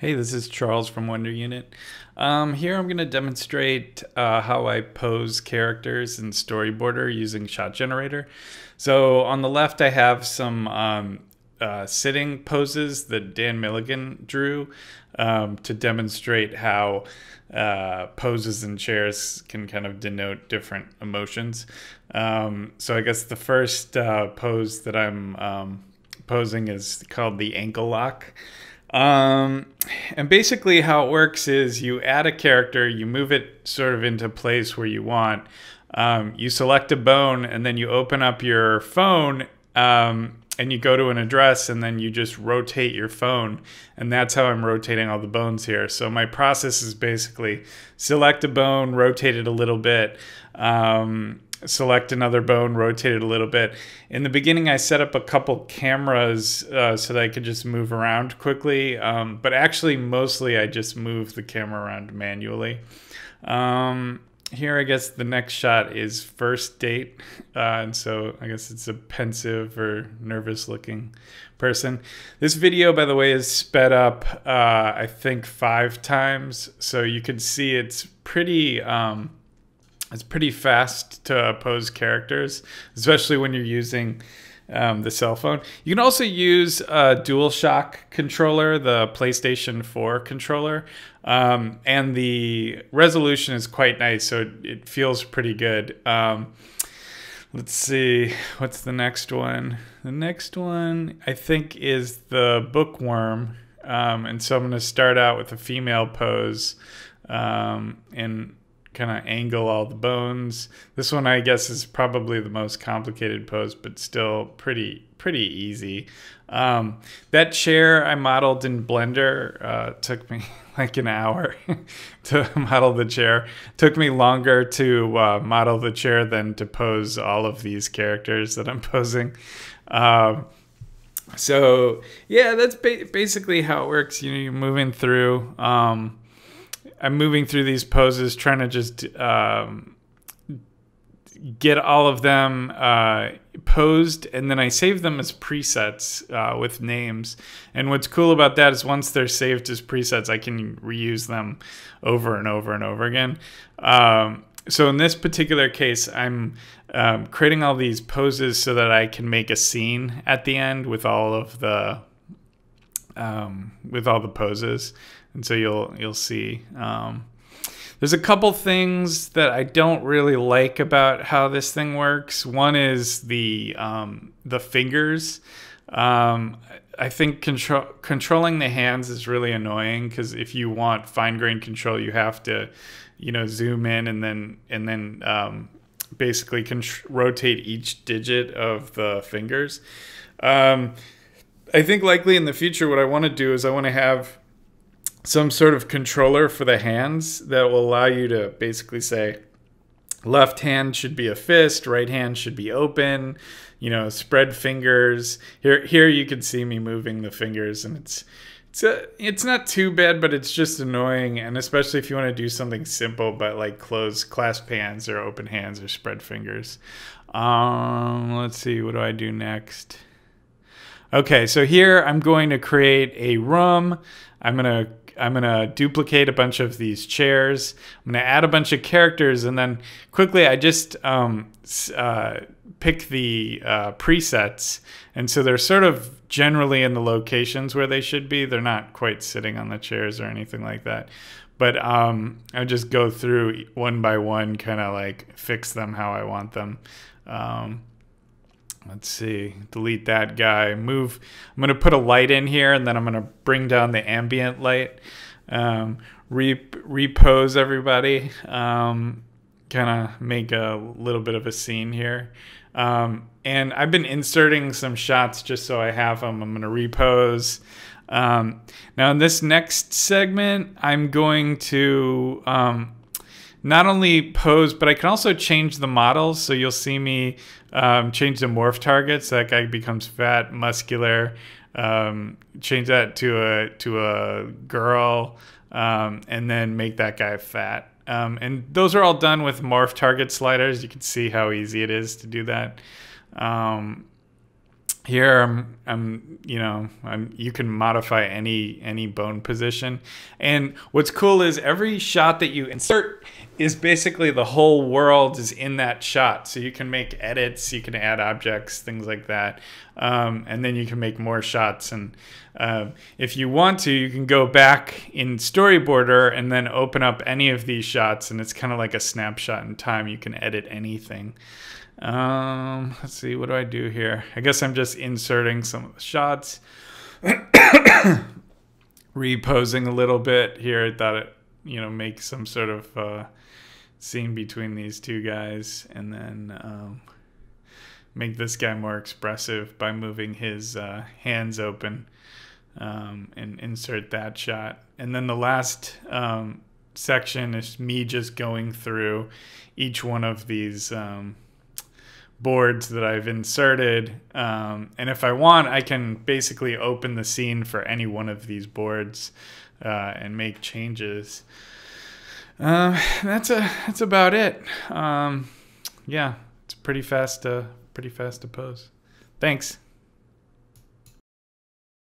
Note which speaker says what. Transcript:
Speaker 1: Hey, this is Charles from Wonder Unit. Um, here I'm going to demonstrate uh, how I pose characters in Storyboarder using Shot Generator. So on the left I have some um, uh, sitting poses that Dan Milligan drew um, to demonstrate how uh, poses in chairs can kind of denote different emotions. Um, so I guess the first uh, pose that I'm um, posing is called the ankle lock. Um, and basically, how it works is you add a character, you move it sort of into place where you want. Um, you select a bone, and then you open up your phone um, and you go to an address, and then you just rotate your phone. And that's how I'm rotating all the bones here. So, my process is basically select a bone, rotate it a little bit. Um, select another bone, rotate it a little bit. In the beginning, I set up a couple cameras uh, so that I could just move around quickly, um, but actually, mostly I just move the camera around manually. Um, here, I guess the next shot is first date, uh, and so I guess it's a pensive or nervous looking person. This video, by the way, is sped up, uh, I think, five times, so you can see it's pretty. Um, it's pretty fast to pose characters, especially when you're using um, the cell phone. You can also use a DualShock controller, the PlayStation 4 controller, um, and the resolution is quite nice, so it, it feels pretty good. Um, let's see, what's the next one? The next one, I think, is the bookworm. Um, and so I'm going to start out with a female pose. Um, and kind of angle all the bones. This one, I guess, is probably the most complicated pose, but still pretty pretty easy. Um, that chair I modeled in Blender uh, took me like an hour to model the chair. Took me longer to uh, model the chair than to pose all of these characters that I'm posing. Um, so yeah, that's ba- basically how it works. You know, you're moving through. Um, I'm moving through these poses, trying to just um, get all of them uh, posed, and then I save them as presets uh, with names. And what's cool about that is once they're saved as presets, I can reuse them over and over and over again. Um, so in this particular case, I'm um, creating all these poses so that I can make a scene at the end with all of the um, with all the poses and so you'll you'll see. Um, there's a couple things that I don't really like about how this thing works. One is the um, the fingers. Um, I think control, controlling the hands is really annoying because if you want fine grained control, you have to, you know, zoom in and then and then um, basically rotate each digit of the fingers. I think likely in the future, what I want to do is I want to have some sort of controller for the hands that will allow you to basically say left hand should be a fist, right hand should be open, you know, spread fingers. Here here you can see me moving the fingers and it's it's a, it's not too bad, but it's just annoying, and especially if you want to do something simple, but like close clasp hands or open hands or spread fingers. Um, let's see, what do I do next? Okay, so here I'm going to create a room. I'm gonna I'm gonna duplicate a bunch of these chairs. I'm gonna add a bunch of characters, and then quickly I just um, uh, pick the uh, presets, and so they're sort of generally in the locations where they should be. They're not quite sitting on the chairs or anything like that. But um, I just go through one by one, kind of like fix them how I want them. Um, let's see, delete that guy. Move, I'm going to put a light in here and then I'm going to bring down the ambient light. Um, re repose everybody. Um, kind of make a little bit of a scene here. Um, and I've been inserting some shots just so I have them. I'm going to repose. Um, now in this next segment, I'm going to um, not only pose, but I can also change the models. So you'll see me um, change the morph targets. So that guy becomes fat, muscular. Um, change that to a to a girl, um, and then make that guy fat. Um, and those are all done with morph target sliders. You can see how easy it is to do that. Um, here I'm, I'm you know I'm, you can modify any any bone position and what's cool is every shot that you insert is basically the whole world is in that shot. So you can make edits you can add objects things like that. Um, and then you can make more shots. And uh, if you want to you can go back in storyboarder and then open up any of these shots and it's kind of like a snapshot in time. You can edit anything. Um, let's see, what do I do here? I guess I'm just inserting some shots, reposing a little bit. Here. I thought it, you know, make some sort of uh, scene between these two guys, and then um, make this guy more expressive by moving his uh, hands open, um, and insert that shot. And then the last um, section is me just going through each one of these. Um, boards that I've inserted. Um, and if I want, I can basically open the scene for any one of these boards uh, and make changes. Uh, that's a that's about it. Um, yeah, it's pretty fast. Uh, pretty fast to pose. Thanks.